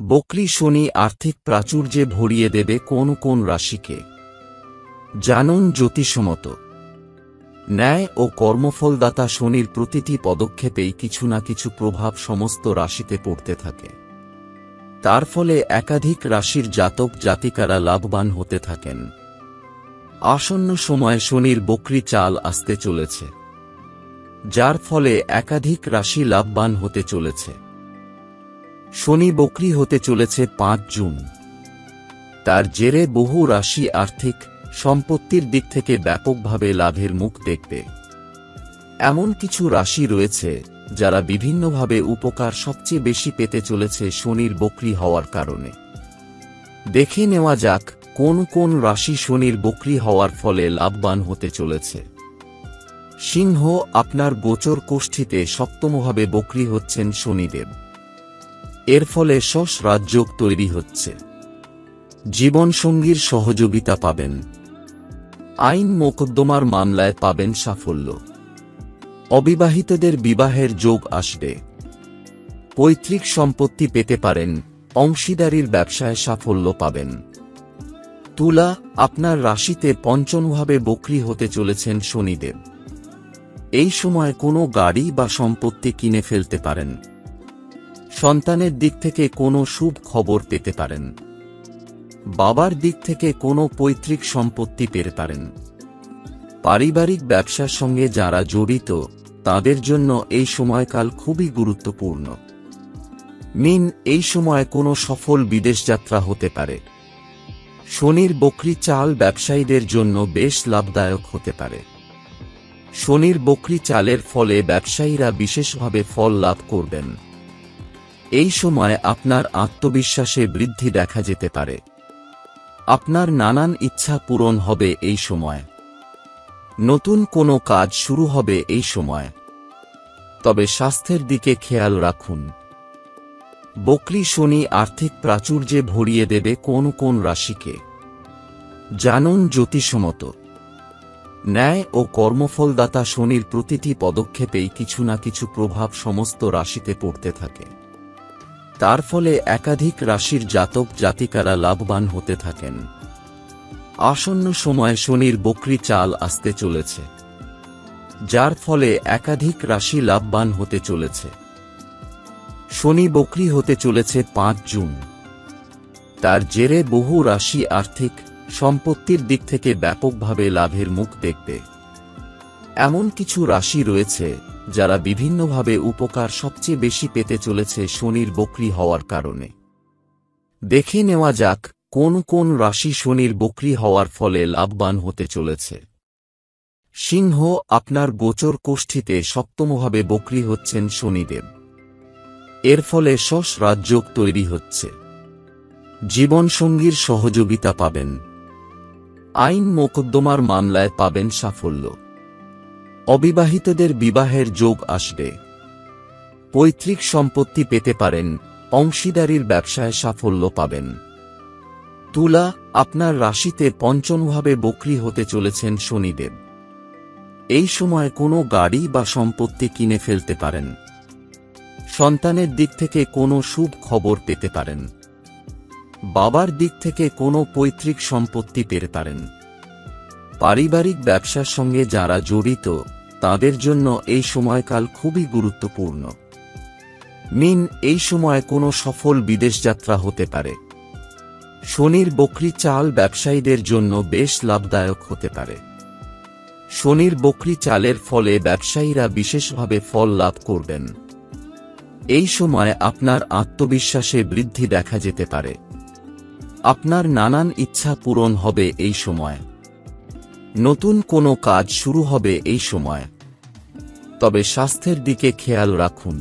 বকরি শনি আর্থিক প্রাচুর্যে ভরিয়ে দেবে কোন কোন রাশিকে। জানুন জ্যোতিষমত। ন্যায় ও কর্মফলদাতা শনির প্রতিটি পদক্ষেপেই কিছু না কিছু প্রভাব সমস্ত রাশিতে পড়তে থাকে। তার ফলে একাধিক রাশির জাতক জাতিকারা লাভবান হতে থাকেন। আসন্ন সময়ে শনির বকরি চাল আসতে চলেছে। যার ফলে একাধিক রাশি লাভবান হতে চলেছে। শনি বকরি হতে চলেছে পাঁচ জুন। তার জেরে বহু রাশি আর্থিক সম্পত্তির দিক থেকে ব্যাপকভাবে লাভের মুখ দেখবে। এমন কিছু রাশি রয়েছে যারা বিভিন্নভাবে উপকার সবচেয়ে বেশি পেতে চলেছে শনির বকরি হওয়ার কারণে। দেখে নেওয়া যাক কোন কোন রাশি শনির বকরি হওয়ার ফলে লাভবান হতে চলেছে। সিংহ আপনার গোচর কোষ্ঠীতে সপ্তমভাবে বকরি হচ্ছেন শনিদেব। এর ফলে শস রাজযোগ তৈরি হচ্ছে। জীবনসঙ্গীর সহযোগিতা পাবেন। আইন মোকদ্দমার মামলায় পাবেন সাফল্য। অবিবাহিতদের বিবাহের যোগ আসবে। পৈতৃক সম্পত্তি পেতে পারেন, অংশীদারির ব্যবসায় সাফল্য পাবেন। তুলা, আপনার রাশিতে পঞ্চমভাবে বকরি হতে চলেছেন শনিদেব। এই সময় কোনো গাড়ি বা সম্পত্তি কিনে ফেলতে পারেন। সন্তানের দিক থেকে কোনো শুভ খবর পেতে পারেন। বাবার দিক থেকে কোনো পৈতৃক সম্পত্তি পেতে পারেন। পারিবারিক ব্যবসার সঙ্গে যারা জড়িত, তাদের জন্য এই সময়কাল খুবই গুরুত্বপূর্ণ। মিন, এই সময় কোনো সফল বিদেশ যাত্রা হতে পারে। শনির বকরি চাল ব্যবসায়ীদের জন্য বেশ লাভদায়ক হতে পারে। শনির বকরি চালের ফলে ব্যবসায়ীরা বিশেষভাবে ফল লাভ করবেন। এই সময় আপনার আত্মবিশ্বাসে বৃদ্ধি দেখা যেতে পারে। আপনার নানান ইচ্ছা পূরণ হবে এই সময়। নতুন কোনো কাজ শুরু হবে এই সময়। তবে স্বাস্থ্যের দিকে খেয়াল রাখুন। বকরি শনি আর্থিক প্রাচুর্যে ভরিয়ে দেবে কোন কোন রাশিকে। জানুন জ্যোতিষমত। ন্যায় ও কর্মফলদাতা শনির প্রতিটি পদক্ষেপেই কিছু না কিছু প্রভাব সমস্ত রাশিতে পড়তে থাকে। তার ফলে একাধিক রাশির জাতক জাতিকারা লাভবান হতে থাকেন। আসন্ন সময়ে শনির বকরি চাল আসতে চলেছে, যার ফলে একাধিক রাশি লাভবান হতে চলেছে। শনি বকরি হতে চলেছে পাঁচ জুন। তার জেরে বহু রাশি আর্থিক সম্পত্তির দিক থেকে ব্যাপকভাবে লাভের মুখ দেখবে। এমন কিছু রাশি রয়েছে যারা বিভিন্নভাবে উপকার সবচেয়ে বেশি পেতে চলেছে শনির বকরি হওয়ার কারণে। দেখে নেওয়া যাক, কোন কোন রাশি শনির বকরি হওয়ার ফলে লাভবান হতে চলেছে। সিংহ আপনার গোচর কোষ্ঠীতে সপ্তমভাবে বকরি হচ্ছেন শনিদেব। এর ফলে শস রাজযোগ তৈরি হচ্ছে। জীবনসঙ্গীর সহযোগিতা পাবেন। আইন মোকদ্দমার মামলায় পাবেন সাফল্য। অবিবাহিতদের বিবাহের যোগ আসবে। পৈতৃক সম্পত্তি পেতে পারেন, অংশীদারির ব্যবসায় সাফল্য পাবেন। তুলা আপনার রাশিতে পঞ্চমভাবে বকরি হতে চলেছেন শনিদেব। এই সময় কোনো গাড়ি বা সম্পত্তি কিনে ফেলতে পারেন। সন্তানের দিক থেকে কোনো শুভ খবর পেতে পারেন। বাবার দিক থেকে কোনো পৈতৃক সম্পত্তি পেতে পারেন। পারিবারিক ব্যবসার সঙ্গে যারা জড়িত তাদের জন্য এই সময়কাল খুবই গুরুত্বপূর্ণ। মিন, এই সময় কোনো সফল বিদেশ যাত্রা হতে পারে। শনির বকরি চাল ব্যবসায়ীদের জন্য বেশ লাভদায়ক হতে পারে। শনির বকরি চালের ফলে ব্যবসায়ীরা বিশেষভাবে ফল লাভ করবেন। এই সময় আপনার আত্মবিশ্বাসে বৃদ্ধি দেখা যেতে পারে। আপনার নানান ইচ্ছা পূরণ হবে এই সময়। নতুন কোনো কাজ শুরু হবে এই সময়। তবে স্বাস্থ্যের দিকে খেয়াল রাখুন।